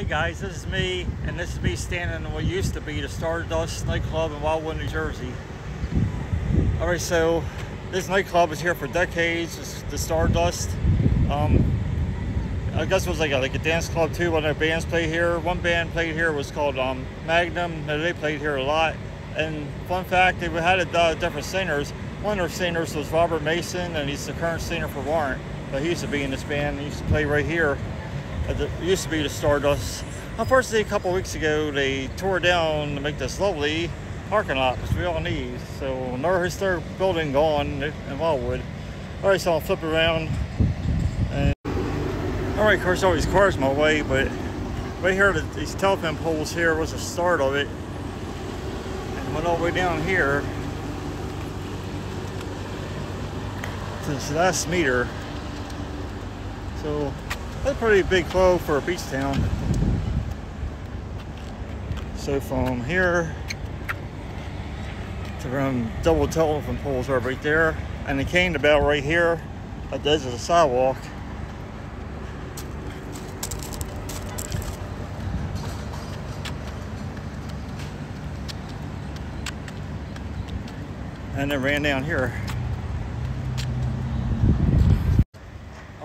Hey guys, this is me, and this is me standing in what used to be the Stardust nightclub in Wildwood, New Jersey. Alright, so this nightclub was here for decades, it's the Stardust. Um, I guess it was like a, like a dance club too, one of the bands played here. One band played here was called um, Magnum, they played here a lot. And fun fact, they had a, uh, different singers. One of their singers was Robert Mason, and he's the current singer for Warrant. But he used to be in this band, he used to play right here it used to be the Stardust. Unfortunately, a couple weeks ago, they tore down to make this lovely parking lot, which we all need. So another historic building gone in Wildwood. All right, so I'll flip around. And all right, of course, all these cars my way, but right here, these telephone poles here was the start of it. And went all the way down here to this last meter. So that's a pretty big flow for a beach town. So from here to run double telephone poles are right there. And the cane about right here at the edge of the sidewalk. And then ran down here.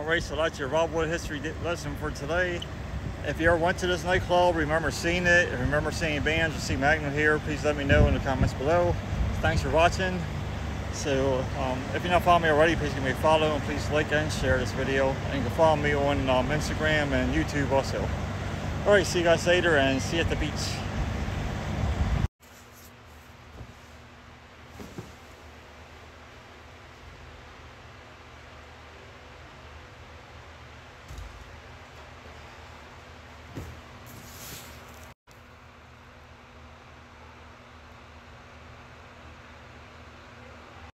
Alright, so that's your Wildwood history lesson for today. If you ever went to this nightclub, remember seeing it, remember seeing bands or see Magnum here, please let me know in the comments below. Thanks for watching. So um, if you're not following me already, please give me a follow and please like and share this video. And you can follow me on um, Instagram and YouTube also. Alright, see you guys later and see you at the beach.